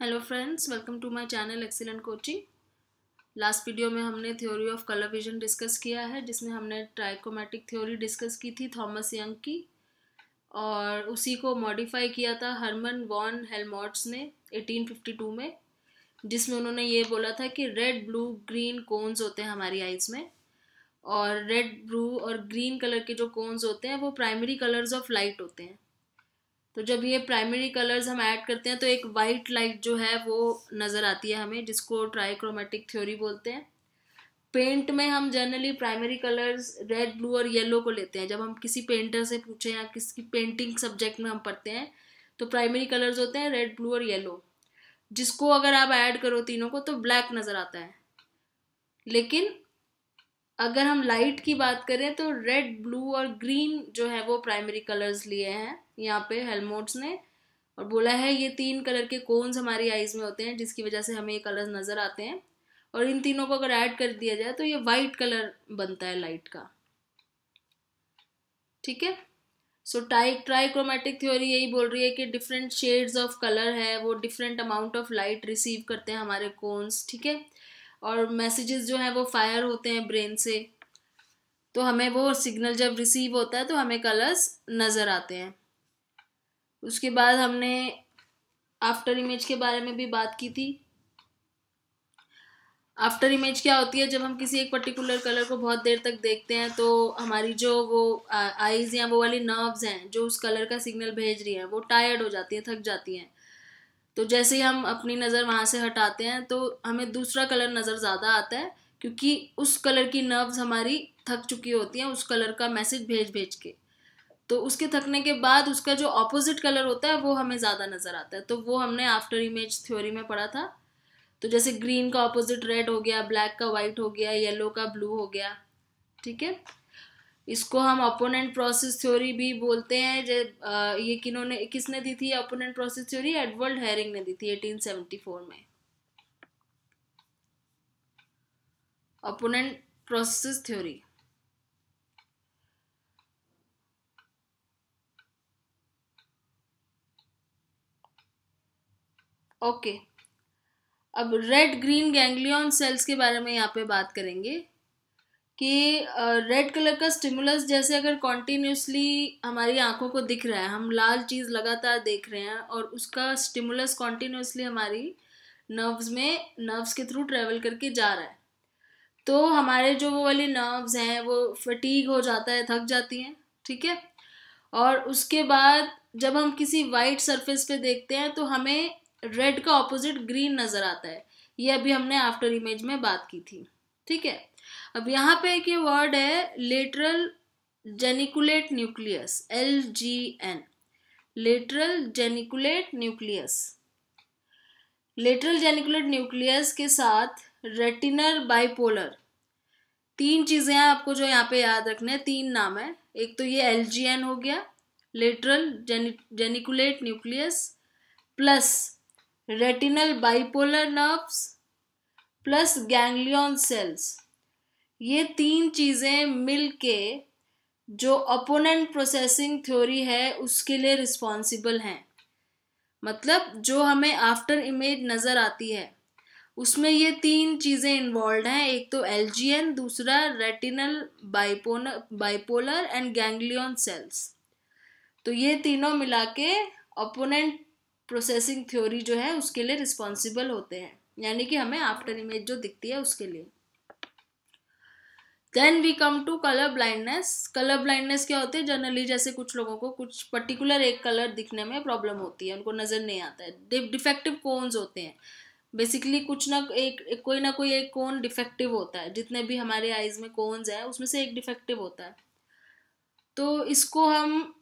Hello friends welcome to my channel excellent coaching last video में हमने theory of colour vision discuss किया है, जिसमें हमने ट्राइकोमेटिक थ्योरी डिस्कस की थी थॉमस यंग की, और उसी को मॉडिफाई किया था हरमन वॉन हेलमोट्स ने 1852 में, जिसमें उन्होंने ये बोला था कि रेड ब्लू ग्रीन कोन्स होते हैं हमारी आइज़ में, और रेड ब्लू और ग्रीन कलर के जो कोन्स होते हैं, वो प्राइमरी कलर्स ऑफ़ लाइट होते हैं। तो जब ये प्राइमरी कलर्स हम ऐड करते हैं तो एक वाइट लाइट जो है वो नज़र आती है हमें, जिसको ट्राइक्रोमेटिक थ्योरी बोलते हैं। पेंट में हम generally primary colours red blue और येलो को लेते हैं। जब हम किसी पेंटर से पूछें या किसी पेंटिंग सब्जेक्ट में हम पढ़ते हैं तो प्राइमरी कलर्स होते हैं रेड ब्लू और येलो जिसको अगर आप ऐड करो तीनों को तो ब्लैक नज़र आता है। लेकिन अगर हम लाइट की बात करें तो रेड ब्लू और ग्रीन जो है वो प्राइमरी कलर्स लिए हैं। यहाँ पे हेलमोट्स ने और बोला है, ये तीन कलर के कोन्स हमारी आइज़ में होते हैं, जिसकी वजह से हमें ये कलर्स नज़र आते हैं। और इन तीनों को अगर ऐड कर दिया जाए तो ये वाइट कलर बनता है लाइट का। ठीक है? सो टाई ट्राइक्रोमेटिक थ्योरी यही बोल रही है कि डिफरेंट शेड्स ऑफ़ कलर है, वो different amount of light receive करते हैं हमारे कोन्स, ठीक है? और मैसेजेस जो हैं, वो फायर होते हैं ब्रेन से। तो हमें वो सिग्नल जब रिसीव होता है तो हमें कलर्स नज़र आते हैं। उसके बाद हमने आफ्टर इमेज के बारे में भी बात की थी। आफ्टर इमेज क्या होती है? जब हम किसी एक पर्टिकुलर कलर को बहुत देर तक देखते हैं तो हमारी जो वो आईज या वो वाली नर्व्स हैं, जो उस कलर का सिग्नल भेज रही हैं, वो टायर्ड हो जाती हैं, थक जाती हैं। तो जैसे ही हम अपनी नज़र वहाँ से हटाते हैं तो हमें दूसरा कलर नज़र ज़्यादा आता है, क्योंकि उस कलर की नर्व्स हमारी थक चुकी होती हैं, उस कलर का मैसेज भेज भेज के। तो उसके थकने के बाद उसका जो ऑपोजिट कलर होता है, वो हमें ज़्यादा नज़र आता है। तो वो हमने आफ्टर इमेज थ्योरी में पढ़ा था। तो जैसे ग्रीन का ऑपोजिट रेड हो गया ब्लैक का वाइट हो गया येलो का ब्लू हो गया, ठीक है? इसको हम अपोनेंट प्रोसेस थ्योरी भी बोलते हैं। जब ये किन्होंने, किसने दी थी opponent process theory Edward Hering ने दी थी 1874 में। Opponent process theory okay. अब रेड ग्रीन गैंग्लियन सेल्स के बारे में यहाँ पे बात करेंगे कि रेड कलर का स्टिमुलस जैसे अगर कॉन्टीन्यूसली हमारी आँखों को दिख रहा है, हम लाल चीज़ लगातार देख रहे हैं और उसका स्टिमुलस कॉन्टीन्यूसली हमारी नर्व्स में नर्व्स के थ्रू ट्रेवल करके जा रहा है तो हमारे जो वो वाली नर्व्स हैं, वो फटीग हो जाता है, थक जाती हैं, ठीक है? और उसके बाद जब हम किसी वाइट सरफेस पे देखते हैं तो हमें रेड का ऑपोजिट ग्रीन नज़र आता है। ये अभी हमने आफ्टर इमेज में बात की थी। ठीक है? अब यहाँ पे एक ये वर्ड है lateral geniculate nucleus L G N lateral geniculate nucleus lateral geniculate nucleus के साथ रेटिनल बाइपोलर तीन चीज़ें हैं आपको जो यहाँ पे याद रखने हैं, तीन नाम है। एक तो ये एल जी एन हो गया lateral geniculate nucleus plus retinal bipolar nerves plus ganglion cells. ये तीन चीज़ें मिल के जो अपोनेंट प्रोसेसिंग थ्योरी है, उसके लिए रिस्पॉन्सिबल हैं। मतलब जो हमें आफ्टर इमेज नज़र आती है। उसमें ये तीन चीज़ें इन्वॉल्व हैं, एक तो LGN दूसरा retinal bipolar bipolar and ganglion cells. तो ये तीनों मिला के अपोनेंट प्रोसेसिंग थ्योरी जो है उसके लिए रिस्पॉन्सिबल होते हैं। यानी कि हमें आफ्टर इमेज जो दिखती है उसके लिए। Then we come to colour blindness colour blindness क्या होती है? जनरली जैसे कुछ लोगों को कुछ पर्टिकुलर एक कलर दिखने में प्रॉब्लम होती है उनको नज़र नहीं आता है। डिफेक्टिव कोन्स होते हैं। बेसिकली कुछ ना एक, एक कोई ना कोई एक कोन डिफेक्टिव होता है। जितने भी हमारे आइज़ में कोन्स हैं उसमें से एक डिफेक्टिव होता है। तो इसको हम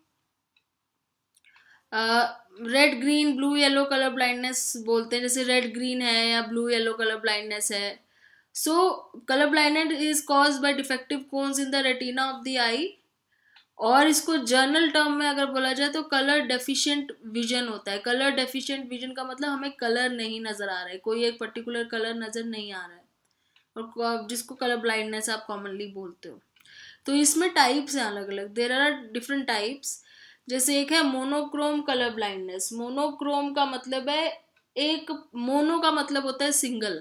red green blue yellow colour blindness बोलते हैं, जैसे रेड ग्रीन है या ब्लू येलो कलर ब्लाइंडनेस है। So colour blindness is cause by defective cones in the retina of the eye और इसको जर्नल टर्म में अगर बोला जाए तो कलर डेफिशिएंट विजन होता है। कलर डेफिशिएंट विजन का मतलब हमें कलर नहीं नज़र आ रहा है। कोई एक पर्टिकुलर कलर नज़र नहीं आ रहा है। और जिसको कलर ब्लाइंडनेस आप कॉमनली बोलते हो। तो इसमें टाइप्स हैं अलग अलग देर आर डिफरेंट टाइप्स जैसे एक है मोनोक्रोम कलर ब्लाइंडनेस मोनोक्रोम का मतलब है एक मोनो का मतलब होता है सिंगल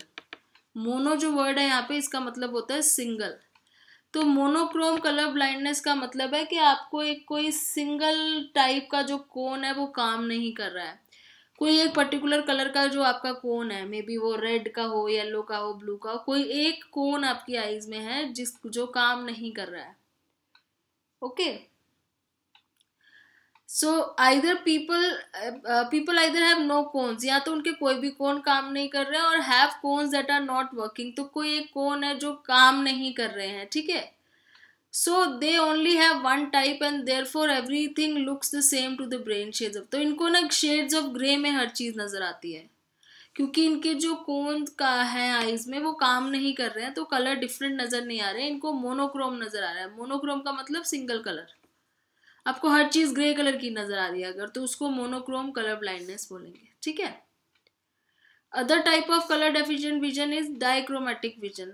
मोनो जो वर्ड है यहाँ पे, इसका मतलब होता है सिंगल तो मोनोक्रोम कलर ब्लाइंडनेस का मतलब है कि आपको एक कोई सिंगल टाइप का जो कोन है वो काम नहीं कर रहा है. कोई एक पर्टिकुलर कलर का जो आपका कोन है मे बी वो रेड का हो येलो का हो ब्लू का हो, कोई एक कोन आपकी आईज में है जिस, जो काम नहीं कर रहा है. Okay so either people people either have no cones या तो उनके कोई भी कोन काम नहीं कर रहे हैं और have cones that are not working तो कोई एक कोन है जो काम नहीं कर रहे हैं, ठीक है? So they only have one type and therefore everything looks the same to the brain shades of तो इनको ना शेड्स ऑफ़ ग्रे में हर चीज़ नज़र आती है। क्योंकि इनके जो कोन का है आईज में, वो काम नहीं कर रहे हैं तो कलर डिफरेंट नज़र नहीं आ रहे हैं इनको मोनोक्रोम नज़र आ रहा है। मोनोक्रोम का मतलब सिंगल कलर आपको हर चीज़ ग्रे कलर की नज़र आ रही है अगर तो उसको मोनोक्रोम कलर ब्लाइंडनेस बोलेंगे, ठीक है? Other type of colour deficient vision is dichromatic vision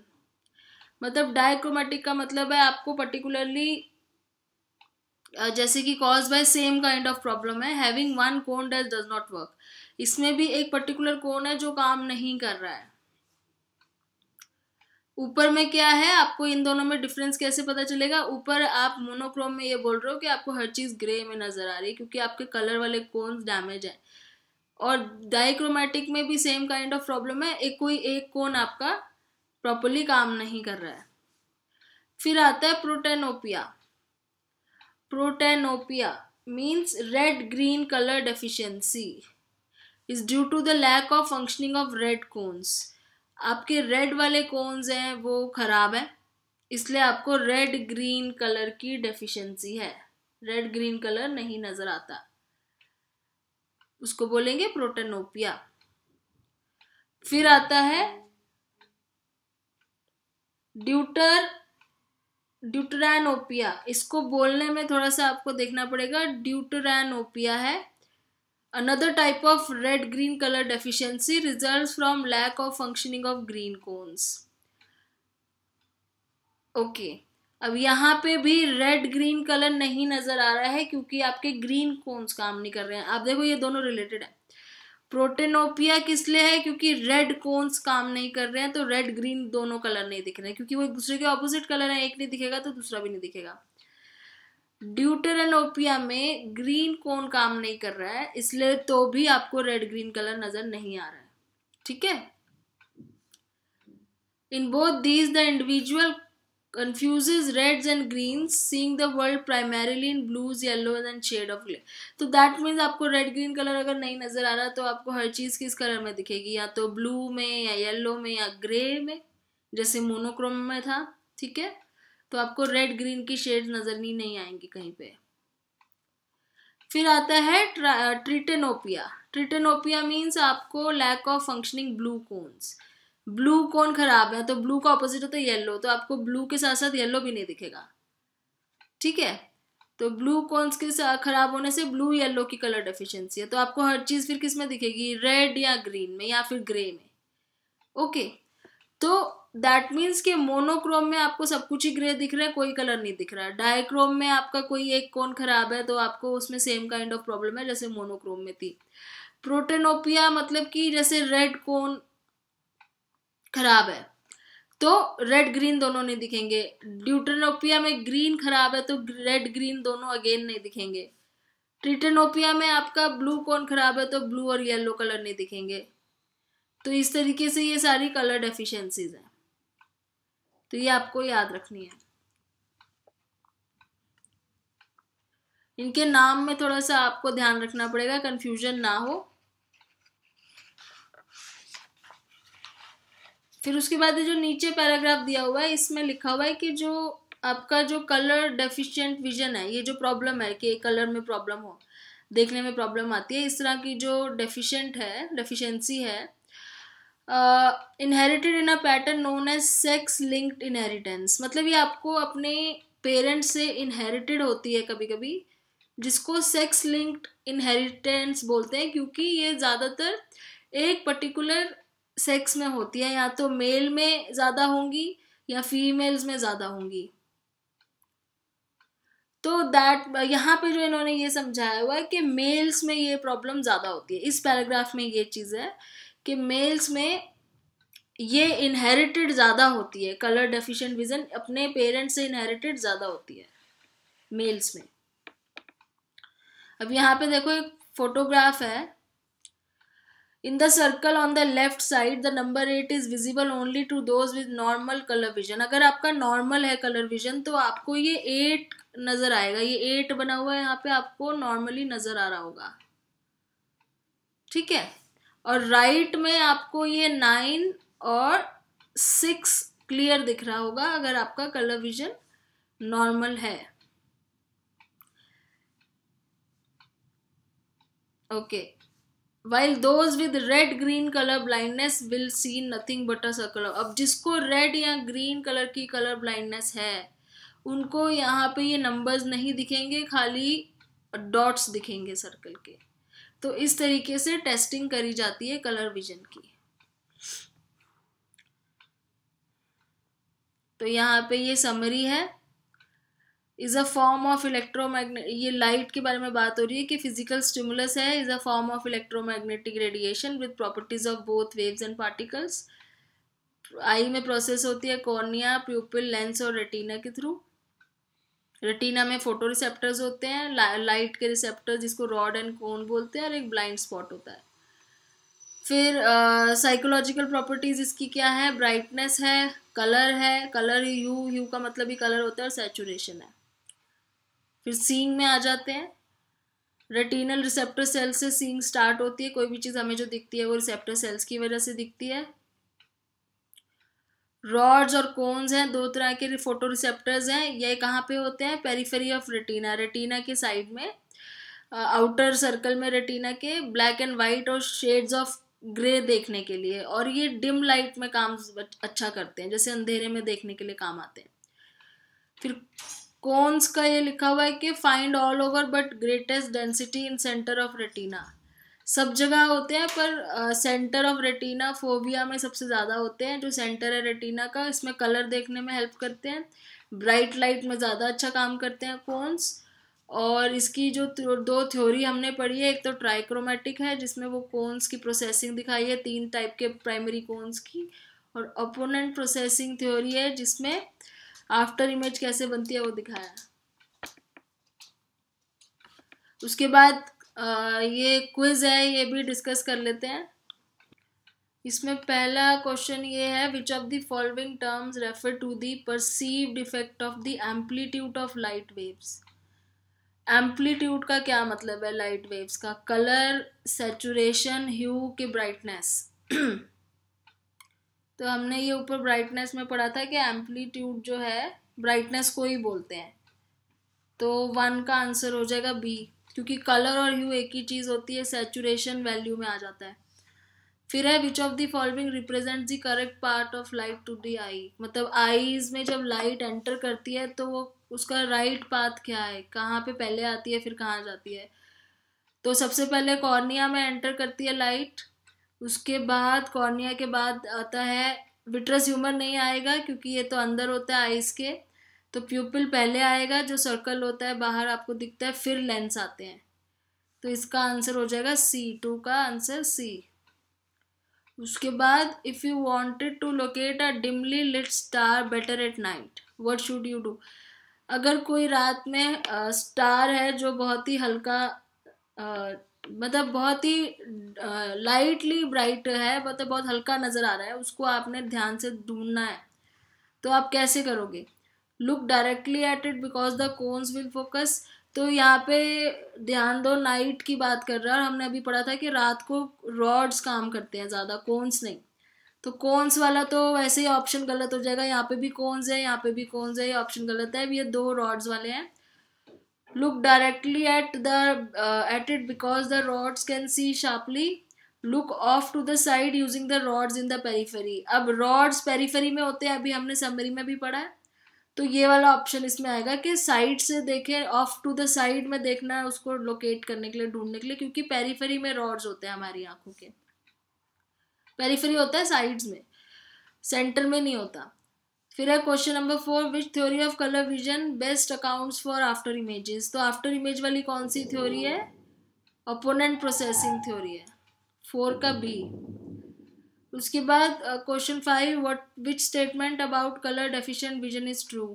मतलब डायक्रोमेटिक का मतलब है आपको पर्टिकुलरली जैसे कि cause by same kind of problem है having one cone does not work इसमें भी एक पर्टिकुलर कोन है जो काम नहीं कर रहा है। ऊपर में क्या है? आपको इन दोनों में डिफरेंस कैसे पता चलेगा? ऊपर आप मोनोक्रोम में ये बोल रहे हो कि आपको हर चीज़ ग्रे में नज़र आ रही है क्योंकि आपके कलर वाले कोन्स डैमेज है। और डाइक्रोमेटिक में भी सेम काइंड ऑफ़ प्रॉब्लम है। एक कोई एक कोन आपका प्रॉपरली काम नहीं कर रहा है। फिर आता है protanopia protanopia means red green colour deficiency is due to the lack of functioning of red cones आपके रेड वाले कोन्स हैं, वो ख़राब है, इसलिए आपको रेड ग्रीन कलर की डेफिशिएंसी है। रेड ग्रीन कलर नहीं नज़र आता। उसको बोलेंगे प्रोटेनोपिया फिर आता है ड्यूटर ड्यूटरानोपिया इसको बोलने में थोड़ा सा आपको देखना पड़ेगा ड्यूटरानोपिया है। Another type of red green color deficiency results from lack of functioning of green cones. Okay okay. अब यहाँ पे भी रेड ग्रीन कलर नहीं नज़र आ रहा है क्योंकि आपके ग्रीन कोन्स काम नहीं कर रहे हैं। आप देखो, ये दोनों रिलेटेड है। प्रोटेनोपिया किस लिए है? क्योंकि रेड कोन्स काम नहीं कर रहे हैं तो रेड ग्रीन दोनों कलर नहीं दिख रहे हैं। क्योंकि वो एक दूसरे के ऑपोजिट कलर है, एक नहीं दिखेगा तो दूसरा भी नहीं दिखेगा। ड्यूटेरानोपिया में ग्रीन कौन काम नहीं कर रहा है, इसलिए तो भी आपको रेड ग्रीन कलर नज़र नहीं आ रहा है। ठीक है? In both these the individual confuses reds and greens, seeing the world primarily in blues, yellows shade of gray तो दैट मीन्स आपको रेड ग्रीन कलर अगर नहीं नज़र आ रहा तो आपको हर चीज़ किस कलर में दिखेगी? या तो ब्लू में, या येलो में, या ग्रे में, जैसे मोनोक्रोम में था। ठीक है? तो आपको रेड ग्रीन की शेड नज़र नहीं आएँगी कहीं पे। फिर आता है ट्रिटेनोपिया ट्रिटेनोपिया मीन्स आपको lack of functioning blue cones blue cone खराब है तो ब्लू का ऑपोजिट होता है येलो तो आपको ब्लू के साथ साथ येलो भी नहीं दिखेगा। ठीक है? तो ब्लू कोन्स के खराब होने से ब्लू येलो की कलर डेफिशिएंसी है तो आपको हर चीज़ फिर किसमें दिखेगी? रेड या ग्रीन में या फिर ग्रे में। ओके तो दैट मीन्स के मोनोक्रोम में आपको सब कुछ ही ग्रे दिख रहा है, कोई कलर नहीं दिख रहा। है डायक्रोम में आपका कोई एक कोन खराब है तो आपको उसमें सेम काइंड ऑफ़ प्रॉब्लम है, जैसे मोनोक्रोम में थी। प्रोटेनोपिया मतलब कि जैसे रेड कोन खराब है तो रेड ग्रीन दोनों नहीं दिखेंगे। ड्यूटेनोपिया में ग्रीन खराब है तो रेड ग्रीन दोनों अगेन नहीं दिखेंगे। ट्रिटेनोपिया में आपका ब्लू कोन खराब है तो ब्लू और येलो कलर नहीं दिखेंगे। तो इस तरीके से ये सारी कलर डेफिशिएंसीज हैं। तो ये आपको याद रखनी है। इनके नाम में थोड़ा सा आपको ध्यान रखना पड़ेगा कंफ्यूजन ना हो। फिर उसके बाद जो नीचे पैराग्राफ दिया हुआ है, इसमें लिखा हुआ है कि जो आपका जो कलर डेफिशिएंट विजन है, ये जो प्रॉब्लम है कि कलर में प्रॉब्लम हो, देखने में प्रॉब्लम आती है। इस तरह की जो डेफिशिएंट है डेफिशिएंसी है inherited in a pattern known as sex linked inheritance मतलब ये आपको अपने पेरेंट्स से इनहेरिटेड होती है कभी कभी जिसको सेक्स लिंक्ड इनहेरिटेंस बोलते हैं, क्योंकि ये ज़्यादातर एक पर्टिकुलर सेक्स में होती है। या तो मेल में ज़्यादा होंगी या फीमेल्स में ज़्यादा होंगी। तो दैट यहाँ पे जो इन्होंने ये समझाया हुआ है कि मेल्स में ये प्रॉब्लम ज़्यादा होती है। इस पैराग्राफ में ये चीज़ है कि मेल्स में ये इनहेरिटेड ज़्यादा होती है। कलर डेफिशिएंट विजन अपने पेरेंट्स से इनहेरिटेड ज़्यादा होती है मेल्स में। अब यहाँ पे देखो एक फोटोग्राफ है। In the circle on the left side the number eight is visible only to those with normal colour vision अगर आपका नॉर्मल है कलर विजन तो आपको ये एट नज़र आएगा। ये एट बना हुआ है, यहाँ पे आपको नॉर्मली नज़र आ रहा होगा। ठीक है? और राइट में आपको ये नाइन और सिक्स क्लियर दिख रहा होगा अगर आपका कलर विजन नॉर्मल है। Okay while those with red green colour blindness will see nothing but a circle अब जिसको रेड या ग्रीन कलर की कलर ब्लाइंडनेस है, उनको यहाँ पे ये नंबर्स नहीं दिखेंगे, खाली डॉट्स दिखेंगे सर्कल के। तो इस तरीके से टेस्टिंग करी जाती है कलर विजन की। तो यहाँ पे ये समरी है। Is a form of electromagnet ये लाइट के बारे में बात हो रही है कि फ़िज़िकल स्टिमुलस है। Is a form of electromagnetic radiation with properties of both waves and particles eye में प्रोसेस होती है कॉर्निया प्यूपिल लेंस और रेटिना के थ्रू रेटिना में फ़ोटो रिसेप्टर्स होते हैं ला, लाइट के रिसेप्टर्स जिसको रॉड एंड कोन बोलते हैं और एक ब्लाइंड स्पॉट होता है। फिर साइकोलॉजिकल uh, प्रॉपर्टीज़ इसकी क्या है? ब्राइटनेस है कलर है कलर यू यू का मतलब ही कलर होता है और सेचुरेशन है। फिर सींग में आ जाते हैं। रेटिनल रिसेप्टर सेल से सींग स्टार्ट होती है कोई भी चीज़ हमें जो दिखती है वो रिसेप्टर सेल्स की वजह से दिखती है। रॉड्स और कोन्स हैं, दो तरह के फ़ोटो रिसेप्टर्स हैं। ये कहाँ पे होते हैं? Periphery of retina. रेटिना के साइड में आउटर सर्कल में रेटिना के ब्लैक एंड वाइट और शेड्स ऑफ़ ग्रे देखने के लिए। और ये डिम लाइट में काम अच्छा करते हैं, जैसे अंधेरे में देखने के लिए काम आते हैं। फिर कोन्स का ये लिखा हुआ है कि find all over but greatest density in centre of retina. सब जगह होते हैं, पर सेंटर ऑफ़ रेटिना फोबिया में सबसे ज़्यादा होते हैं, जो सेंटर है रेटिना का, इसमें कलर देखने में हेल्प करते हैं ब्राइट लाइट में ज़्यादा अच्छा काम करते हैं कोन्स और इसकी जो दो थ्योरी हमने पढ़ी है, एक तो ट्राइक्रोमेटिक है, जिसमें वो कोन्स की प्रोसेसिंग दिखाई है, तीन टाइप के प्राइमरी कोन्स की, और अपोनेंट प्रोसेसिंग थ्योरी है, जिसमें आफ्टर इमेज कैसे बनती है वो दिखाया। उसके बाद ये क्विज है, ये भी डिस्कस कर लेते हैं। इसमें पहला क्वेश्चन ये है which of the following terms refer to the perceived effect of the amplitude of light waves amplitude का क्या मतलब है लाइट वेव्स का? कलर सेचुरेशन ह्यू की ब्राइटनेस तो हमने ये ऊपर ब्राइटनेस में पढ़ा था कि एम्पलीट्यूड जो है ब्राइटनेस को ही बोलते हैं। तो वन का आंसर हो जाएगा बी क्योंकि कलर और ह्यू एक ही चीज़ होती है सेचुरेशन वैल्यू में आ जाता है। फिर है which of the following represent the correct part of light to the eye मतलब आईज में जब लाइट एंटर करती है तो वो उसका राइट right पाथ क्या है? कहाँ पे पहले आती है, फिर कहाँ जाती है? तो सबसे पहले कॉर्निया में एंटर करती है लाइट उसके बाद कॉर्निया के बाद आता है विट्रस ह्यूमर नहीं आएगा, क्योंकि ये तो अंदर होता है आइस के। तो प्यूपिल पहले आएगा, जो सर्कल होता है, बाहर आपको दिखता है, फिर लेंस आते हैं। तो इसका आंसर हो जाएगा सी टू का आंसर सी उसके बाद if you wanted to locate a dimly lit star better at night what should you do अगर कोई रात में स्टार है, जो बहुत ही हल्का मतलब बहुत ही लाइटली ब्राइट है मतलब बहुत हल्का नज़र आ रहा है, उसको आपने ध्यान से ढूंढना है तो आप कैसे करोगे? Look directly at it because the cones will focus तो यहाँ पे ध्यान दो नाइट की बात कर रहा है और हमने अभी पढ़ा था कि रात को रॉड्स काम करते हैं ज़्यादा कोन्स नहीं। तो कोन्स वाला तो वैसे ही ऑप्शन गलत हो जाएगा। यहाँ पे भी कोन्स है, यहाँ पे भी कोन्स है, ये ऑप्शन गलत है। ये दो रॉड्स वाले हैं। Look directly at the at it because the rods can see sharply look off to the side using the rods in the periphery. अब रॉड्स periphery में होते हैं, अभी हमने समरी में भी पढ़ा है। तो ये वाला ऑप्शन इसमें आएगा कि साइड से देखें ऑफ़ टू द साइड में देखना है उसको लोकेट करने के लिए, ढूँढने के लिए, क्योंकि पेरीफेरी में रॉड्स होते हैं हमारी आँखों के। पेरीफेरी होता है साइड्स में सेंटर में नहीं होता। फिर है question number four which theory of colour vision best accounts for after images तो आफ्टर इमेज वाली कौन सी थ्योरी है? अपोनेंट प्रोसेसिंग थ्योरी है। फोर का बी उसके बाद question five what which statement about colour deficient vision is true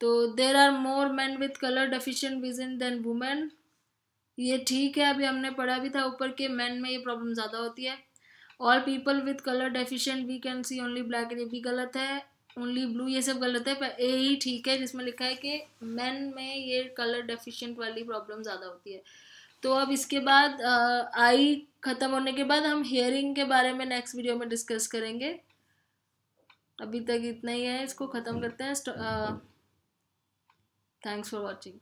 तो there are more man with colour deficient vision than women ये ठीक है, अभी हमने पढ़ा भी था, ऊपर के मैन में ये प्रॉब्लम ज़्यादा होती है। All people with colour deficient we can see only black ये भी गलत है ओनली ब्लू ये सब गलत है, पर ए ही ठीक है, जिसमें लिखा है कि मैन में ये कलर डेफिशिएंट वाली प्रॉब्लम ज़्यादा होती है। तो अब इसके बाद आई ख़त्म होने के बाद हम हेयरिंग के बारे में नेक्स्ट वीडियो में डिस्कस करेंगे। अभी तक इतना ही है, इसको ख़त्म करते हैं। Thanks for watching